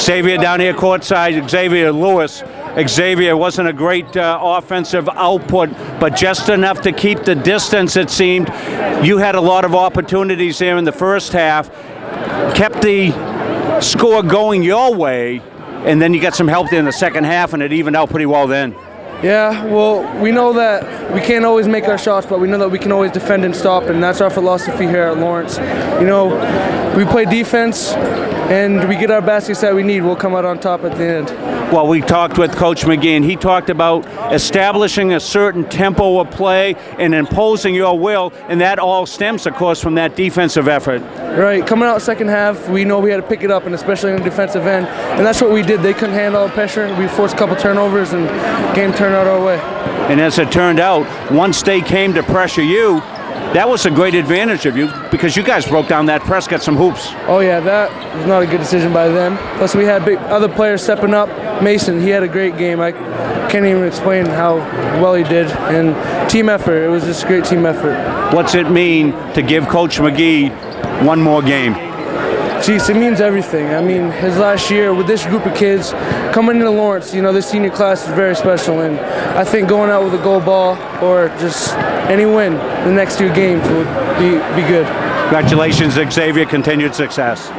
Xavier down here courtside, Xavier Lewis. Xavier wasn't a great uh, offensive output, but just enough to keep the distance, it seemed. You had a lot of opportunities there in the first half, kept the score going your way, and then you got some help there in the second half, and it evened out pretty well then. Yeah, well, we know that we can't always make our shots, but we know that we can always defend and stop, and that's our philosophy here at Lawrence. You know, we play defense, and we get our baskets that we need. We'll come out on top at the end. Well, we talked with Coach McGee, and he talked about establishing a certain tempo of play and imposing your will, and that all stems, of course, from that defensive effort. Right, coming out second half, we know we had to pick it up, and especially in the defensive end, and that's what we did. They couldn't handle the pressure. We forced a couple turnovers, and game turned out our way. And as it turned out, once they came to pressure you, that was a great advantage of you because you guys broke down that press, got some hoops. Oh yeah, that was not a good decision by them. Plus we had big other players stepping up. Mason, he had a great game. I can't even explain how well he did. And team effort, it was just a great team effort. What's it mean to give Coach McGee one more game? Jeez, it means everything. I mean, his last year with this group of kids coming into Lawrence, you know, this senior class is very special, and I think going out with a gold ball or just any win the next two games would be, be good. Congratulations, Xavier. Continued success.